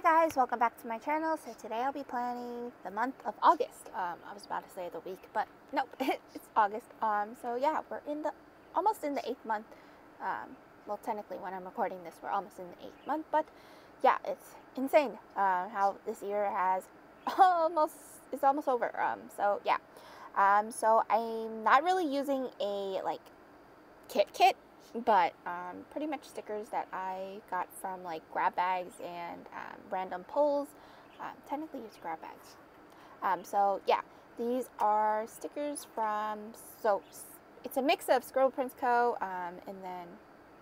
Hi guys, welcome back to my channel. So today I'll be planning the month of August. Um, I was about to say the week, but nope, it's August. Um, so yeah, we're in the almost in the eighth month. Um, well, technically, when I'm recording this, we're almost in the eighth month. But yeah, it's insane uh, how this year has almost it's almost over. Um, so yeah, um, so I'm not really using a like kit kit but um, pretty much stickers that I got from like grab bags and um, random pulls. Um, technically, use grab bags. Um, so yeah, these are stickers from so it's a mix of Scribble Prints Co. Um, and then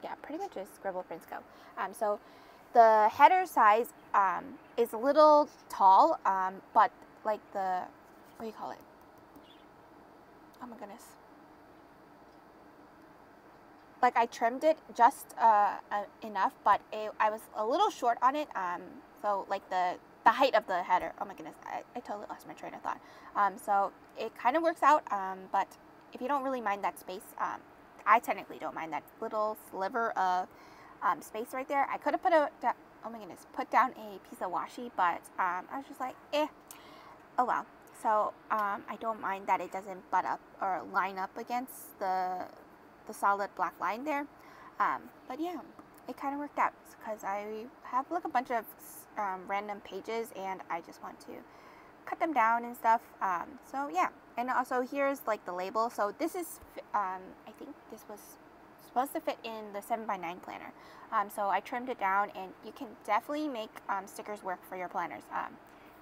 yeah, pretty much is Scribble Prints Co. Um, so the header size is a little tall, but like the what do you call it? Oh my goodness like I trimmed it just uh, uh, enough, but it, I was a little short on it. Um, so like the the height of the header. Oh my goodness, I, I totally lost my train of thought. Um, so it kind of works out. Um, but if you don't really mind that space, um, I technically don't mind that little sliver of um, space right there. I could have put a oh my goodness, put down a piece of washi, but um, I was just like, eh, oh well. So um, I don't mind that it doesn't butt up or line up against the the solid black line there. Um, but yeah, it kind of worked out because I have like a bunch of um, random pages and I just want to cut them down and stuff. Um, so yeah, and also here's like the label. So this is, um, I think this was supposed to fit in the 7x9 planner. Um, so I trimmed it down and you can definitely make um, stickers work for your planners.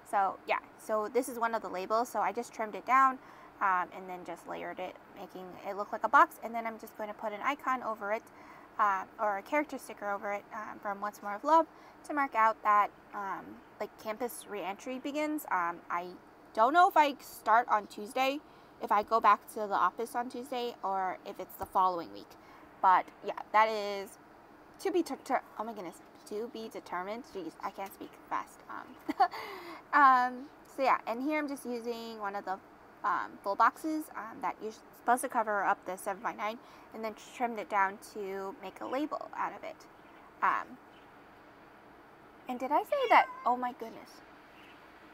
so yeah, so this is one of the labels. So I just trimmed it down um, and then just layered it, making it look like a box. And then I'm just going to put an icon over it, uh, or a character sticker over it um, from Once More of Love to mark out that um, like campus reentry begins. Um, I don't know if I start on Tuesday, if I go back to the office on Tuesday, or if it's the following week. But yeah, that is to be oh my goodness, to be determined. Jeez, I can't speak fast. Um, um, so yeah, and here I'm just using one of the um, full boxes um, that you're supposed to cover up the 7x9 and then trimmed it down to make a label out of it. Um, and did I say that? Oh my goodness.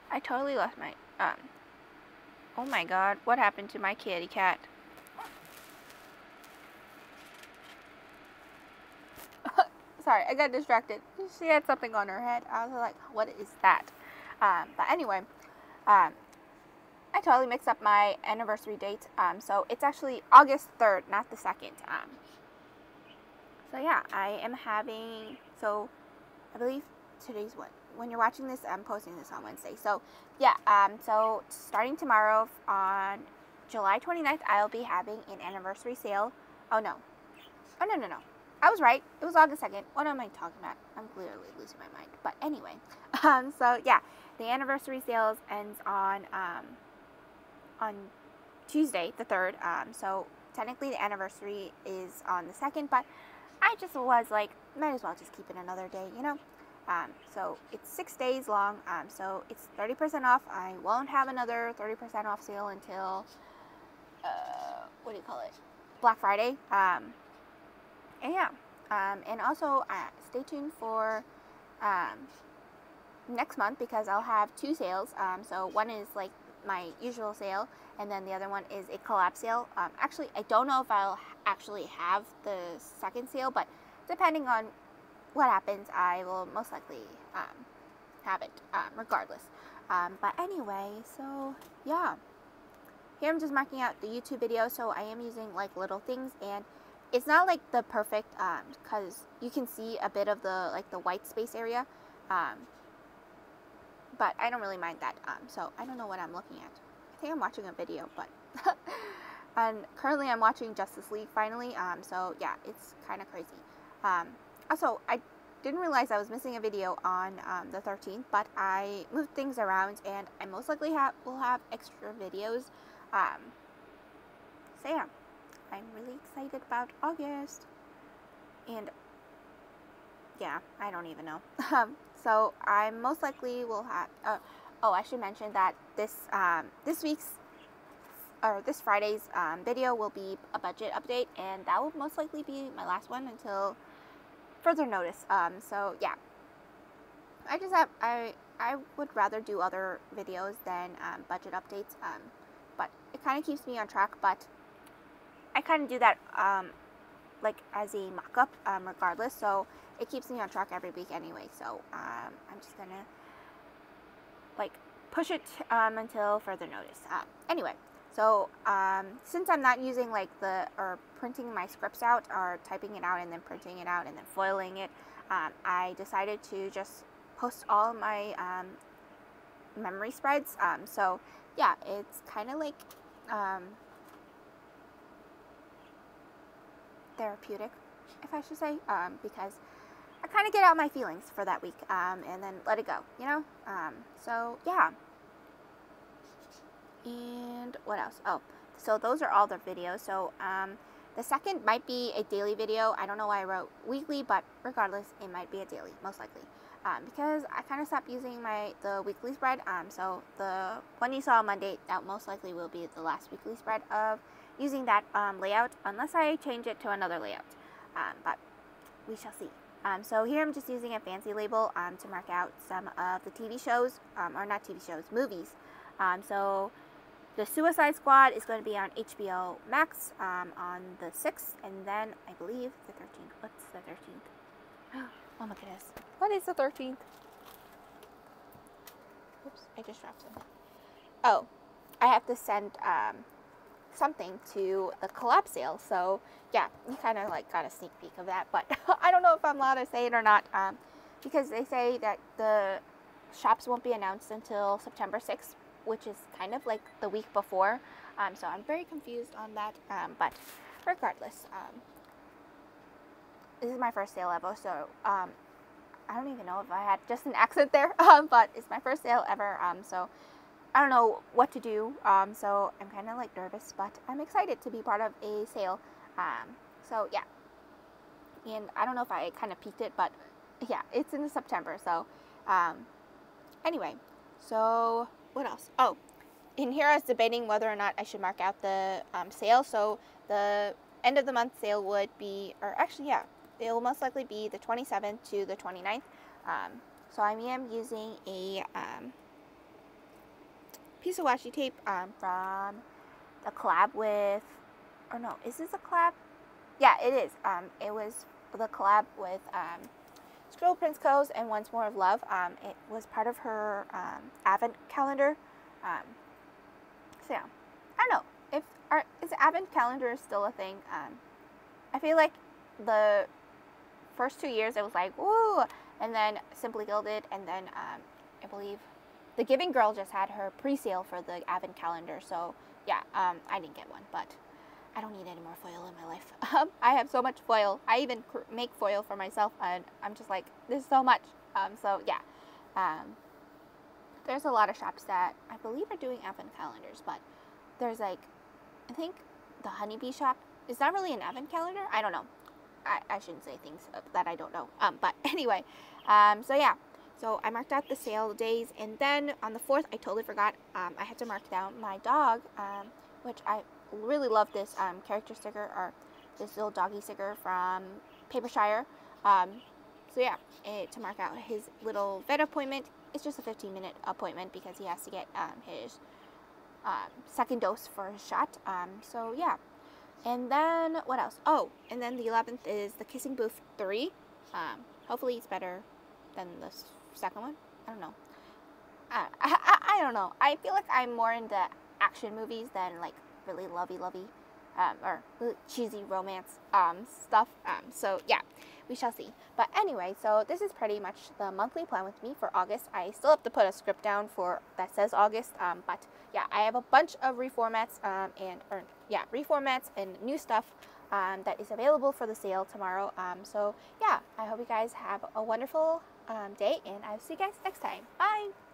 I totally lost my, um, oh my god, what happened to my kitty cat? Sorry, I got distracted. She had something on her head. I was like, what is that? Um, but anyway, um, I totally mixed up my anniversary date. Um, so it's actually August 3rd, not the 2nd. Um, so yeah, I am having, so I believe today's what? When you're watching this, I'm posting this on Wednesday. So yeah, um, so starting tomorrow on July 29th, I'll be having an anniversary sale. Oh no. Oh no, no, no. I was right. It was August 2nd. What am I talking about? I'm clearly losing my mind. But anyway, um, so yeah, the anniversary sales ends on um, on Tuesday, the 3rd. Um, so technically the anniversary is on the 2nd, but I just was like, might as well just keep it another day, you know? Um, so it's six days long, um, so it's 30% off. I won't have another 30% off sale until, uh, what do you call it? Black Friday. Um, and yeah, um, and also uh, stay tuned for um, next month because I'll have two sales. Um, so one is like my usual sale, and then the other one is a collab sale. Um, actually, I don't know if I'll actually have the second sale, but depending on what happens, I will most likely um, have it um, regardless. Um, but anyway, so yeah. Here I'm just marking out the YouTube video, so I am using like little things, and it's not like the perfect, because um, you can see a bit of the like the white space area. Um, but I don't really mind that. Um, so I don't know what I'm looking at. I think I'm watching a video, but and currently I'm watching Justice League finally. Um, so yeah, it's kind of crazy. Um, also, I didn't realize I was missing a video on um, the 13th, but I moved things around, and I most likely have will have extra videos. Um, so yeah, I'm really excited about August, and yeah, I don't even know. So I most likely will have. Uh, oh, I should mention that this um, this week's or this Friday's um, video will be a budget update, and that will most likely be my last one until further notice. Um, so yeah, I just have I I would rather do other videos than um, budget updates. Um, but it kind of keeps me on track. But I kind of do that um, like as a mock-up um, regardless. So it keeps me on track every week anyway. So um, I'm just gonna like push it um, until further notice. Uh, anyway, so um, since I'm not using like the or printing my scripts out or typing it out and then printing it out and then foiling it, um, I decided to just post all my um, memory spreads. So yeah, it's kind of like um, therapeutic, if I should say, um, because I kind of get out my feelings for that week um, and then let it go, you know? Um, so, yeah. And what else? Oh, so those are all the videos. So, um, the second might be a daily video. I don't know why I wrote weekly, but regardless, it might be a daily, most likely. Um, because I kind of stopped using my the weekly spread. Um, so the one you saw on Monday, that most likely will be the last weekly spread of using that um, layout, unless I change it to another layout. Um, but we shall see. Um, so here I'm just using a fancy label um, to mark out some of the TV shows, um, or not TV shows, movies. Um, so the Suicide Squad is going to be on HBO Max on the 6th, and then I believe the 13th. What's the 13th? Oh my goodness. What is the 13th? Oops, I just dropped something. Oh, I have to send something to the collab sale. So yeah, you kind of like got a sneak peek of that. But I don't know if I'm allowed to say it or not um, because they say that the shops won't be announced until September 6th, which is kind of like the week before. Um, so I'm very confused on that. Um, but regardless, um, this is my first sale ever. So um, I don't even know if I had just an accent there, um, but it's my first sale ever. So I don't know what to do, um, so I'm kind of like nervous, but I'm excited to be part of a sale. Um, so yeah, and I don't know if I kind of peaked it, but yeah, it's in September. So um, anyway, so what else? Oh, in here I was debating whether or not I should mark out the um, sale. So the end of the month sale would be, or actually yeah, it will most likely be the 27th to the 29th. Um, so I am using a um, piece of washi tape um, from the collab with, or no, is this a collab? Yeah, it is. Um, it was the collab with um, Scribble Prints Co. and Once More of Love. Um, it was part of her um, Advent calendar. Um, so yeah, I don't know if our, is Advent calendar still a thing. Um, I feel like the first two years it was like woo, and then Simply Gilded, and then um, I believe the Giving Girl just had her pre-sale for the Advent calendar, so yeah, um, I didn't get one, but I don't need any more foil in my life. Um, I have so much foil. I even make foil for myself, and I'm just like, there's so much. Um, so yeah, um, there's a lot of shops that I believe are doing Advent calendars, but there's like, I think the Honeybee shop is that really an Advent calendar? I don't know. I, I shouldn't say things that I don't know. Um, but anyway, um, so yeah. So I marked out the sale days, and then on the 4th, I totally forgot, um, I had to mark down my dog, um, which I really love this um, character sticker, or this little doggy sticker from Papershire. Um, so yeah, it, to mark out his little vet appointment, it's just a 15 minute appointment because he has to get um, his um, second dose for his shot. so yeah. And then, what else? Oh, and then the 11th is the Kissing Booth 3. hopefully it's better than this second one. I don't know. I, I, I don't know. I feel like I'm more into action movies than like really lovey-lovey um, or cheesy romance um, stuff. Um, so yeah, we shall see. But anyway, so this is pretty much the monthly plan with me for August. I still have to put a script down for that says August. Um, but yeah, I have a bunch of reformats um, and or yeah reformats and new stuff um, that is available for the sale tomorrow. So yeah, I hope you guys have a wonderful um, day, and I'll see you guys next time. Bye!